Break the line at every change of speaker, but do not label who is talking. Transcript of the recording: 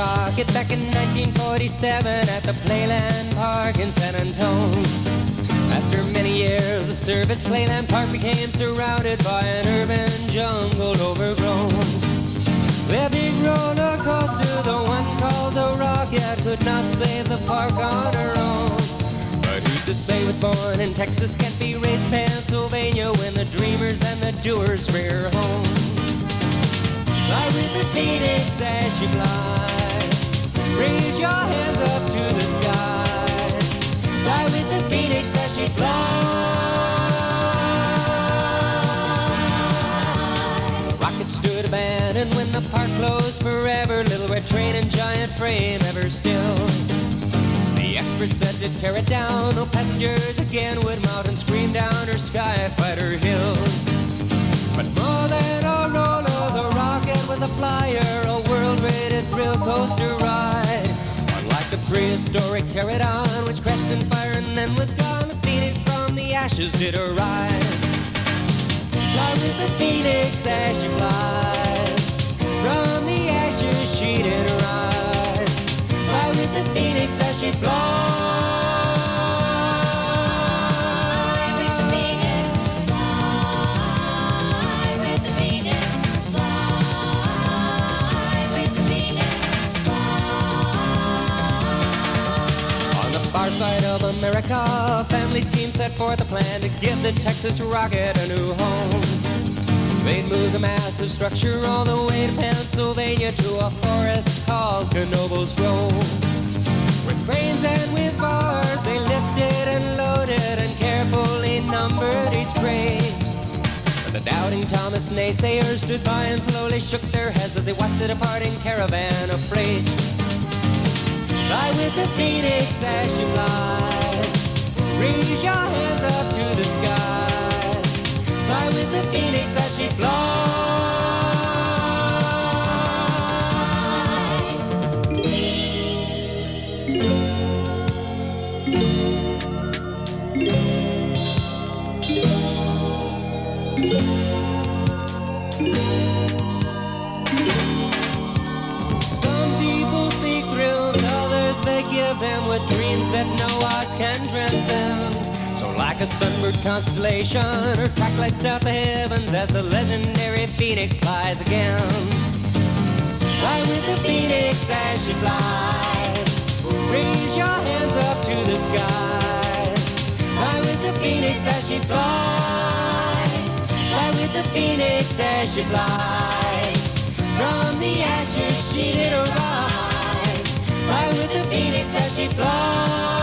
rocket back in 1947 at the Playland Park in San Antonio. After many years of service, Playland Park became surrounded by an urban jungle overgrown. A big roller coaster, the one called the Rocket, could not save the park on her own. But who's to say what's born in Texas can't be raised Pennsylvania when the dreamers and the doers rear home? Fly with the phoenix as she flies. Tear it down. No passengers again would mount and scream down her skyfighter hill. Prehistoric pterodon, which crashed in fire and then was gone, the phoenix from the ashes did arise. Fly with the phoenix as she flies. From the ashes she did rise. Fly with the phoenix as she flies. America, family team set forth a plan to give the Texas rocket a new home. They'd move the massive structure all the way to Pennsylvania to a forest called Knoebel's Grove. With cranes and with bars, they lifted and loaded and carefully numbered each crane. But the doubting Thomas naysayers stood by and slowly shook their heads as they watched the departing caravan of freight. Fly with the phoenix as she flies. Some people seek thrills, others they give with dreams that no can transcend. So like a sunbird constellation, her track lights out the heavens as the legendary phoenix flies again. Fly with the phoenix as she flies. Raise your hands up to the sky. Fly with the phoenix as she flies. The phoenix as she flies. From the ashes she did arise. Fly with the phoenix as she flies.